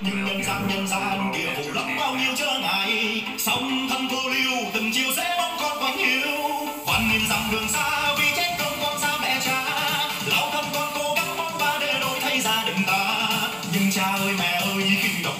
nhưng nhân gian nhân gian địa phủ lắm, bao nhiêu trở ngại. Song thân cô lưu, từng chiều sẽ mong con còn nhiều 万 nghìn dặm đường xa vì chết công con xa mẹ cha. Lão thân con cố gắng mong ba để đổi thay gia đình ta. Nhưng cha ơi, mẹ ơi, khi đọc